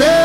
feeling